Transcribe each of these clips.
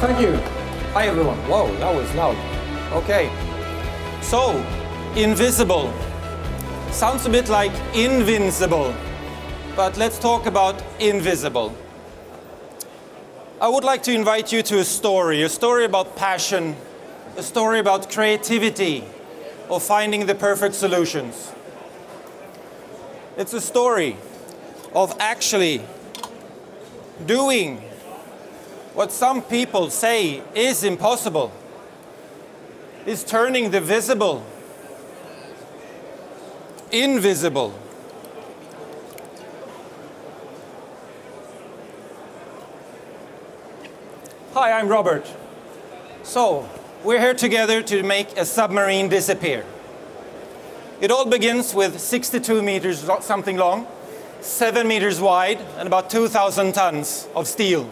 Thank you. Hi, everyone. Whoa, that was loud. Okay. So, invisible. Sounds a bit like invincible. But let's talk about invisible. I would like to invite you to a story, a story about passion, a story about creativity, of finding the perfect solutions. It's a story of actually doing what some people say is impossible, is turning the visible invisible. Hi, I'm Robert. So, we're here together to make a submarine disappear. It all begins with 62 meters something long, 7 meters wide, and about 2,000 tons of steel.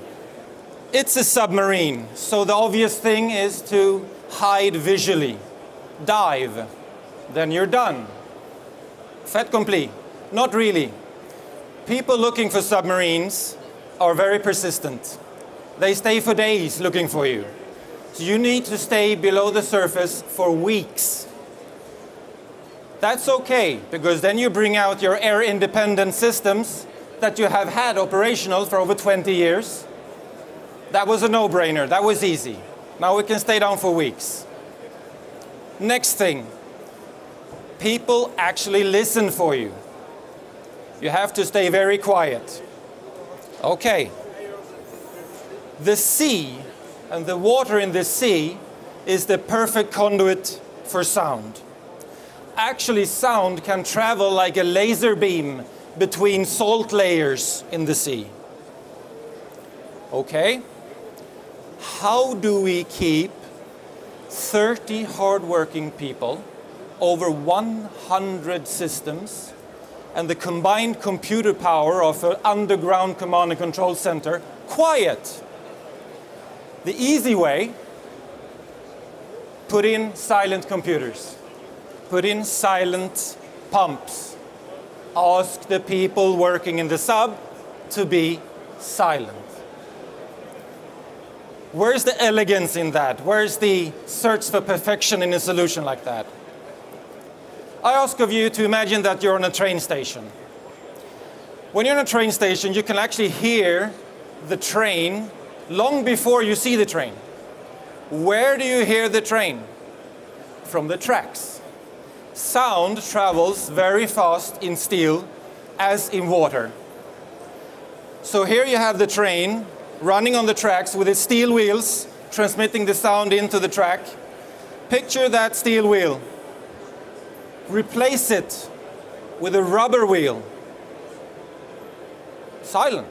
It's a submarine, so the obvious thing is to hide visually. Dive, then you're done. Fait accompli. Not really. People looking for submarines are very persistent. They stay for days looking for you. So you need to stay below the surface for weeks. That's okay, because then you bring out your air-independent systems that you have had operational for over 20 years. That was a no-brainer. That was easy. Now we can stay down for weeks. Next thing, people actually listen for you. You have to stay very quiet. Okay. The sea and the water in the sea is the perfect conduit for sound. Actually, sound can travel like a laser beam between salt layers in the sea. Okay? How do we keep 30 hardworking people over 100 systems and the combined computer power of an underground command and control center quiet. The easy way, put in silent computers, put in silent pumps. Ask the people working in the sub to be silent. Where's the elegance in that? Where's the search for perfection in a solution like that? I ask of you to imagine that you're on a train station. When you're on a train station, you can actually hear the train long before you see the train. Where do you hear the train? From the tracks. Sound travels very fast in steel as in water. So here you have the train running on the tracks with its steel wheels transmitting the sound into the track. Picture that steel wheel replace it with a rubber wheel. Silent.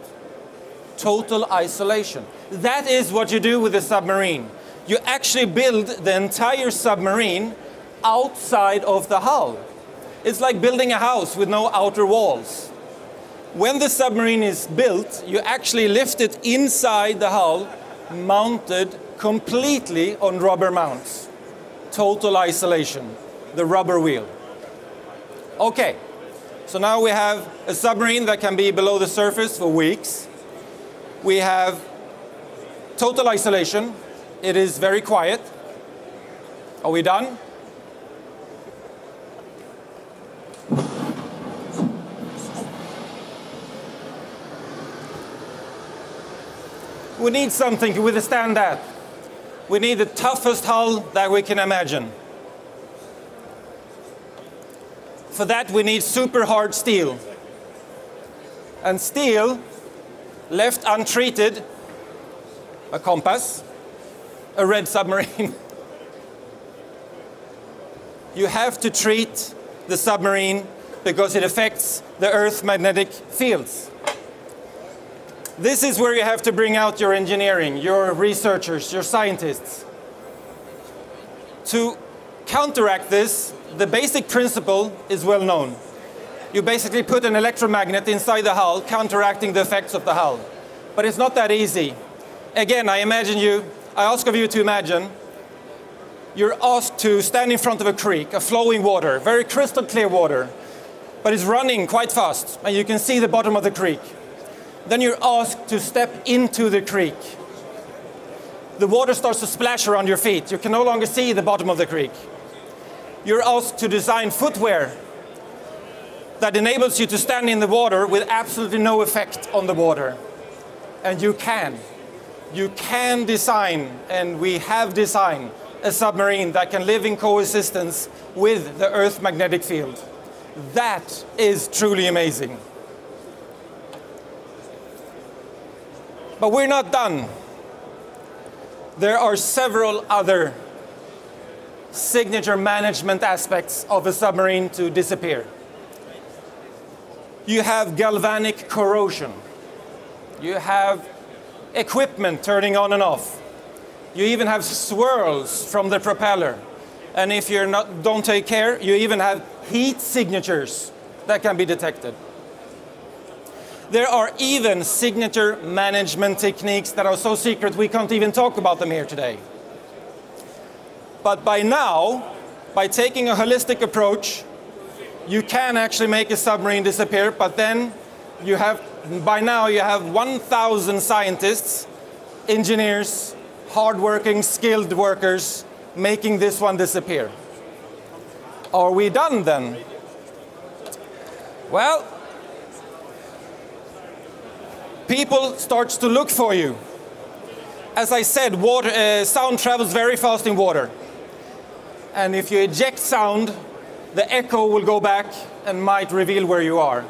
Total isolation. That is what you do with a submarine. You actually build the entire submarine outside of the hull. It's like building a house with no outer walls. When the submarine is built, you actually lift it inside the hull, mounted completely on rubber mounts. Total isolation, the rubber wheel. Okay, so now we have a submarine that can be below the surface for weeks. We have total isolation. It is very quiet. Are we done? We need something to withstand that. We need the toughest hull that we can imagine. For that, we need super hard steel. And steel, left untreated, a compass, a red submarine. you have to treat the submarine because it affects the Earth's magnetic fields. This is where you have to bring out your engineering, your researchers, your scientists. To counteract this, the basic principle is well known. You basically put an electromagnet inside the hull, counteracting the effects of the hull. But it's not that easy. Again, I imagine you, I ask of you to imagine you're asked to stand in front of a creek, a flowing water, very crystal clear water, but it's running quite fast, and you can see the bottom of the creek. Then you're asked to step into the creek. the water starts to splash around your feet. You can no longer see the bottom of the creek. You're asked to design footwear that enables you to stand in the water with absolutely no effect on the water. And you can. You can design, and we have designed, a submarine that can live in coexistence with the Earth magnetic field. That is truly amazing. But we're not done. There are several other signature management aspects of a submarine to disappear. You have galvanic corrosion. You have equipment turning on and off. You even have swirls from the propeller. And if you don't take care, you even have heat signatures that can be detected. There are even signature management techniques that are so secret we can't even talk about them here today. But by now, by taking a holistic approach, you can actually make a submarine disappear, but then you have, by now you have 1,000 scientists, engineers, hardworking, skilled workers making this one disappear. Are we done then? Well, people starts to look for you. As I said, water, uh, sound travels very fast in water. And if you eject sound, the echo will go back and might reveal where you are.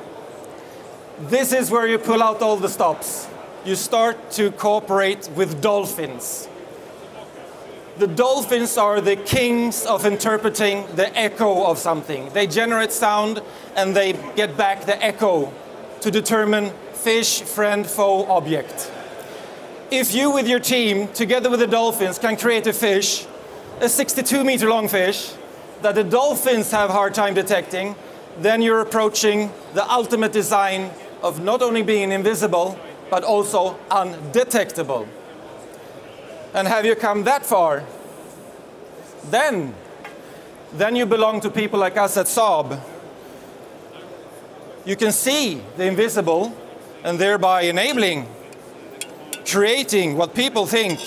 This is where you pull out all the stops. You start to cooperate with dolphins. The dolphins are the kings of interpreting the echo of something. They generate sound and they get back the echo to determine fish, friend, foe, object. If you with your team, together with the dolphins, can create a fish, a 62 meter long fish, that the dolphins have hard time detecting, then you're approaching the ultimate design of not only being invisible, but also undetectable. And have you come that far? Then, then you belong to people like us at Saab. You can see the invisible and thereby enabling creating what people think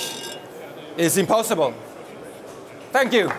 is impossible. Thank you.